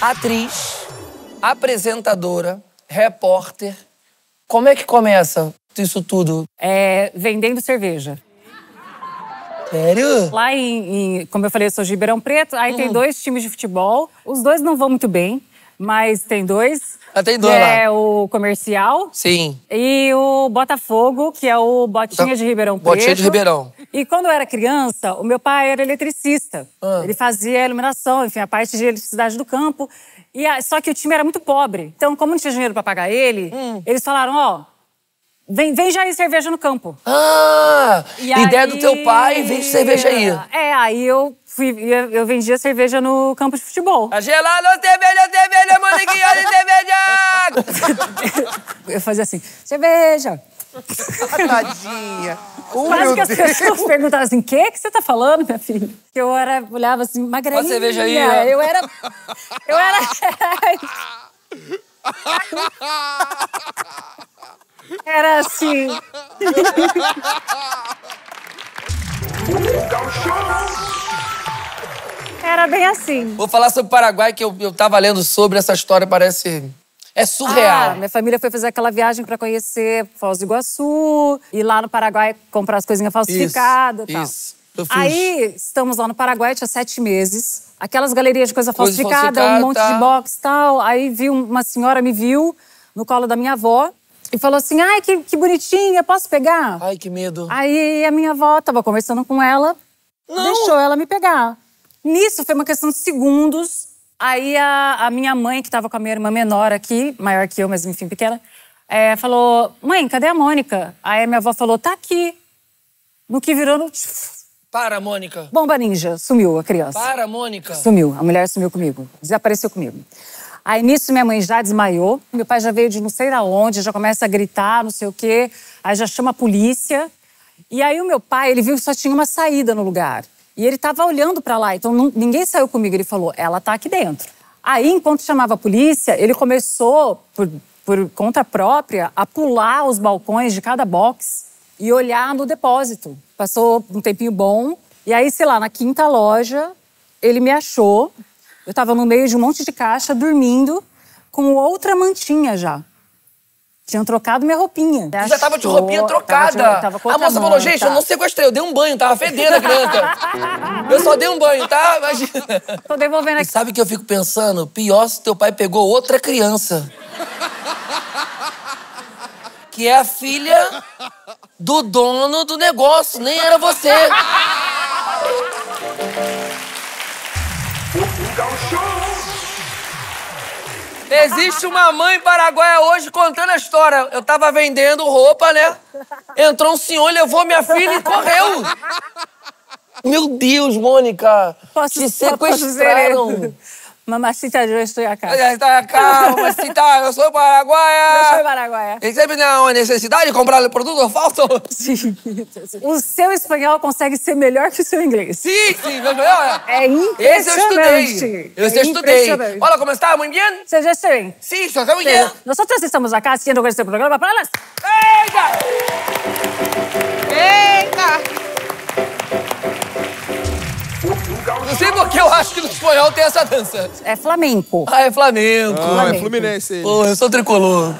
Atriz, apresentadora, repórter. Como é que começa isso tudo? É, vendendo cerveja. Sério? Lá em, em- como eu falei, eu sou de Ribeirão Preto, aí tem dois times de futebol. Os dois não vão muito bem, mas tem dois. Ah, tem dois lá. É o comercial Sim. e o Botafogo, que é o Botinha de Ribeirão Preto. Botinha de Ribeirão. E quando eu era criança, o meu pai era eletricista. Ah. Ele fazia a iluminação, enfim, a parte de eletricidade do campo. E a- só que o time era muito pobre. Então, como não tinha dinheiro para pagar ele, Hum. eles falaram, ó, vem, vem já aí cerveja no campo. Ah! E ideia aí- do teu pai, vende cerveja aí. É, aí eu fui, eu, vendia cerveja no campo de futebol. A gelada, cerveja, cerveja, Moniquinha de cerveja! Eu fazia assim, cerveja. Tadinha. Oh, Quase que as Deus. pessoas perguntavam assim, o que, que você tá falando, minha filha? Que eu era, olhava assim, magrelinha. Uma cerveja aí, ó. Eu era... Eu era... Era assim... Era bem assim. Vou falar sobre o Paraguai, que eu, eu tava lendo sobre essa história, parece. É surreal. Ah, minha família foi fazer aquela viagem para conhecer Foz do Iguaçu, ir lá no Paraguai comprar as coisinhas falsificadas e tal. Isso. Aí, estamos lá no Paraguai, tinha sete meses. Aquelas galerias de coisa Coisa falsificada, falsificada, um monte de box e tal. Aí, viu, uma senhora me viu no colo da minha avó e falou assim, ai, que, que bonitinha, posso pegar? Ai, que medo. Aí, a minha avó tava conversando com ela, deixou ela me pegar. Nisso, foi uma questão de segundos. Aí, a, a minha mãe, que estava com a minha irmã menor aqui, maior que eu, mas enfim, pequena, é, falou, mãe, cadê a Mônica? Aí, a minha avó falou, tá aqui. No que virou no... Para, Mônica. Bomba ninja, sumiu a criança. Para, Mônica. Sumiu, a mulher sumiu comigo, desapareceu comigo. Aí nisso minha mãe já desmaiou, meu pai já veio de não sei da onde, já começa a gritar, não sei o quê, aí já chama a polícia. E aí o meu pai, ele viu que só tinha uma saída no lugar. E ele tava olhando para lá, então ninguém saiu comigo, ele falou: "Ela tá aqui dentro". Aí enquanto chamava a polícia, ele começou por, por conta própria a pular os balcões de cada box e olhar no depósito. Passou um tempinho bom. E aí, sei lá, na quinta loja, ele me achou. Eu tava no meio de um monte de caixa, dormindo, com outra mantinha já. Tinham trocado minha roupinha. Tu já tava de roupinha tava de- trocada. tava a moça falou, gente, eu manta. não sequestrei, eu dei um banho, tava fedendo a criança. eu só dei um banho, tá? Imagina. Tô devolvendo E aqui. sabe o que eu fico pensando? Pior se teu pai pegou outra criança. que é a filha do dono do negócio, nem era você. Existe uma mãe paraguaia hoje contando a história. Eu tava vendendo roupa, né? Entrou um senhor, levou minha filha e correu. Meu Deus, Mônica. Posso, te posso dizer sequestraram. Mamacita, eu estou aqui. Olha, tá, Calma, se tá, eu sou paraguaia. Eu sou paraguaia. E sempre há necessidade de comprar produto falso? Sim. O seu espanhol consegue ser melhor que o seu inglês. Sim, sim, meu melhor. É Esse eu estudei. impressionante. Esse É eu estudei. impressionante. Hola, ¿cómo está? ¿Muy bien? Você já está bem? Yo estoy muy bien. Nosotros estamos acá haciendo este programa para las... Venga. Não sei porque eu acho que no espanhol tem essa dança. É flamenco. Ah, é flamenco. Ah, é. Fluminense. Pô, eu sou tricolor.